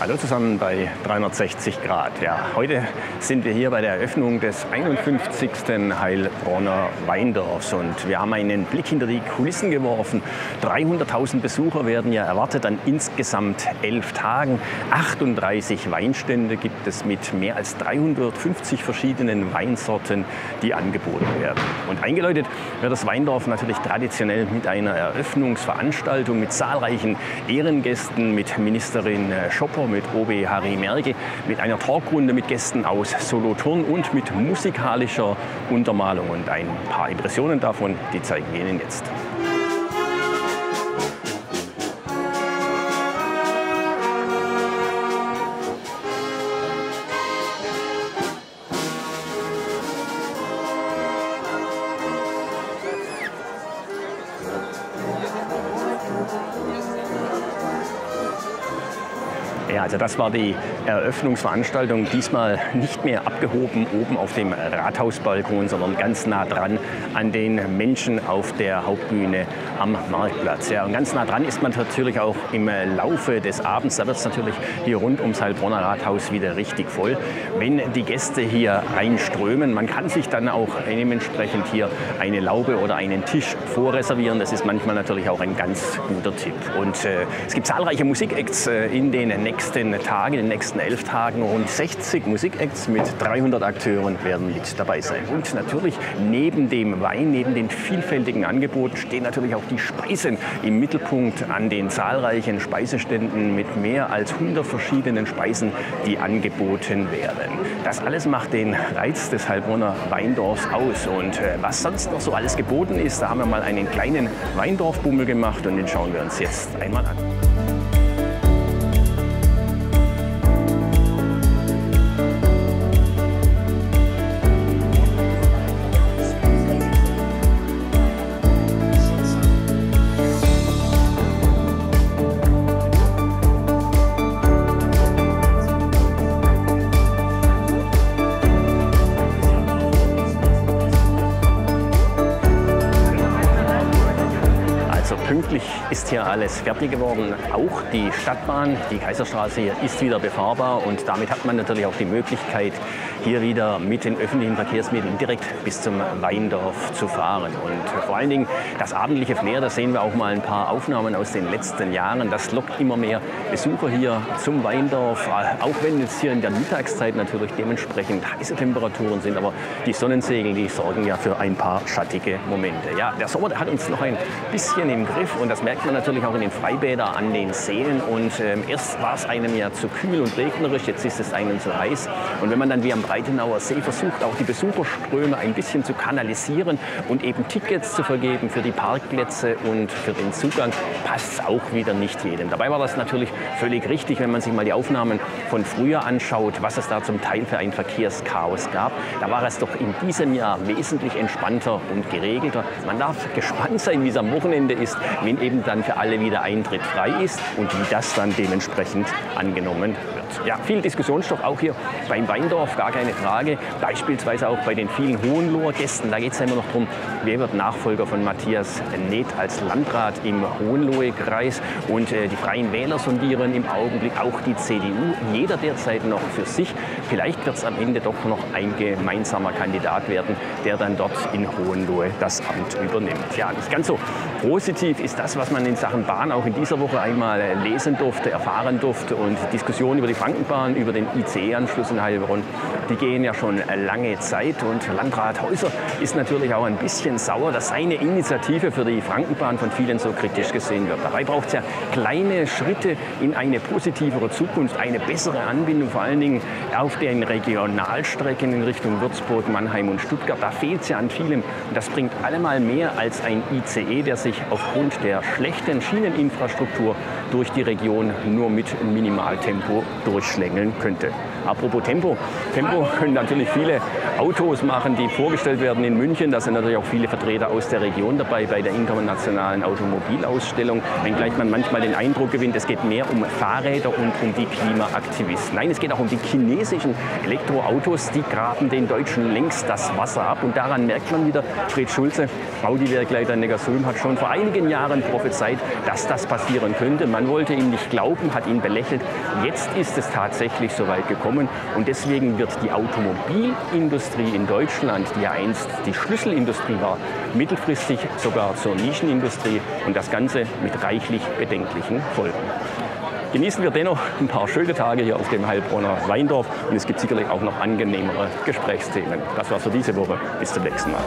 Hallo zusammen bei 360 Grad. Ja, heute sind wir hier bei der Eröffnung des 51. Heilbronner Weindorfs und wir haben einen Blick hinter die Kulissen geworfen. 300.000 Besucher werden ja erwartet an insgesamt elf Tagen. 38 Weinstände gibt es mit mehr als 350 verschiedenen Weinsorten, die angeboten werden. Und eingeläutet wird das Weindorf natürlich traditionell mit einer Eröffnungsveranstaltung mit zahlreichen Ehrengästen, mit Ministerin Schopper, mit OB Harry Merge, mit einer Talkrunde mit Gästen aus Solothurn und mit musikalischer Untermalung. Und ein paar Impressionen davon, die zeigen wir Ihnen jetzt. Ja, also das war die Eröffnungsveranstaltung. Diesmal nicht mehr abgehoben oben auf dem Rathausbalkon, sondern ganz nah dran an den Menschen auf der Hauptbühne am Marktplatz. Ja, und ganz nah dran ist man natürlich auch im Laufe des Abends. Da wird es natürlich hier rund ums Heilbronner Rathaus wieder richtig voll, wenn die Gäste hier reinströmen. Man kann sich dann auch dementsprechend hier eine Laube oder einen Tisch vorreservieren. Das ist manchmal natürlich auch ein ganz guter Tipp. Und äh, es gibt zahlreiche Musikacts äh, in den nächsten nächsten Tagen, in den nächsten elf Tagen rund 60 Musikacts mit 300 Akteuren werden mit dabei sein. Und natürlich neben dem Wein, neben den vielfältigen Angeboten stehen natürlich auch die Speisen im Mittelpunkt an den zahlreichen Speiseständen mit mehr als 100 verschiedenen Speisen, die angeboten werden. Das alles macht den Reiz des Heilbronner Weindorfs aus. Und äh, was sonst noch so alles geboten ist, da haben wir mal einen kleinen Weindorfbummel gemacht und den schauen wir uns jetzt einmal an. Pünktlich ist hier alles fertig geworden. Auch die Stadtbahn, die Kaiserstraße hier, ist wieder befahrbar und damit hat man natürlich auch die Möglichkeit, hier wieder mit den öffentlichen Verkehrsmitteln direkt bis zum Weindorf zu fahren. Und vor allen Dingen das abendliche Flair, da sehen wir auch mal ein paar Aufnahmen aus den letzten Jahren. Das lockt immer mehr Besucher hier zum Weindorf, auch wenn jetzt hier in der Mittagszeit natürlich dementsprechend heiße Temperaturen sind. Aber die Sonnensegel, die sorgen ja für ein paar schattige Momente. Ja, der Sommer der hat uns noch ein bisschen im Griff und das merkt man natürlich auch in den Freibädern an den Seen. Und ähm, erst war es einem ja zu kühl und regnerisch, jetzt ist es einem zu heiß. Und wenn man dann wie am Breitenauer See versucht, auch die Besucherströme ein bisschen zu kanalisieren und eben Tickets zu vergeben für die Parkplätze und für den Zugang, passt es auch wieder nicht jedem. Dabei war das natürlich völlig richtig, wenn man sich mal die Aufnahmen von früher anschaut, was es da zum Teil für ein Verkehrschaos gab. Da war es doch in diesem Jahr wesentlich entspannter und geregelter. Man darf gespannt sein, wie es am Wochenende ist, wenn eben dann für alle wieder Eintritt frei ist und wie das dann dementsprechend angenommen wird. Ja, viel Diskussionsstoff auch hier beim Weindorf, gar keine Frage. Beispielsweise auch bei den vielen Hohenloher Gästen. Da geht es ja immer noch darum, wer wird Nachfolger von Matthias Neth als Landrat im Hohenlohe-Kreis. Und äh, die Freien Wähler sondieren im Augenblick auch die CDU. Jeder derzeit noch für sich. Vielleicht wird es am Ende doch noch ein gemeinsamer Kandidat werden, der dann dort in Hohenlohe das Amt übernimmt. Ja, nicht ganz so positiv ist das, was man in Sachen Bahn auch in dieser Woche einmal lesen durfte, erfahren durfte. Und Diskussionen über die Frankenbahn, über den ICE-Anschluss in Heilbronn, die gehen ja schon lange Zeit. Und Landrat Häuser ist natürlich auch ein bisschen sauer, dass seine Initiative für die Frankenbahn von vielen so kritisch gesehen wird. Dabei braucht es ja kleine Schritte in eine positivere Zukunft, eine bessere Anbindung, vor allen Dingen auf den Regionalstrecken in Richtung Würzburg, Mannheim und Stuttgart. Da fehlt es ja an vielem. Und das bringt allemal mehr als ein ICE, der sich aufgrund der schlechten Schieneninfrastruktur durch die Region nur mit Minimaltempo durchschlängeln könnte. Apropos Tempo. Tempo Elektro können natürlich viele Autos machen, die vorgestellt werden in München. Da sind natürlich auch viele Vertreter aus der Region dabei bei der internationalen Automobilausstellung, wenngleich man manchmal den Eindruck gewinnt, es geht mehr um Fahrräder und um die Klimaaktivisten. Nein, es geht auch um die chinesischen Elektroautos, die graben den Deutschen längst das Wasser ab. Und daran merkt man wieder, Fred Schulze, Audi-Werkleiter Neckarsulm, hat schon vor einigen Jahren prophezeit, dass das passieren könnte. Man wollte ihm nicht glauben, hat ihn belächelt. Jetzt ist es tatsächlich so weit gekommen. Und deswegen wird die Automobilindustrie in Deutschland, die ja einst die Schlüsselindustrie war, mittelfristig sogar zur Nischenindustrie und das Ganze mit reichlich bedenklichen Folgen. Genießen wir dennoch ein paar schöne Tage hier auf dem Heilbronner Weindorf und es gibt sicherlich auch noch angenehmere Gesprächsthemen. Das war's für diese Woche. Bis zum nächsten Mal.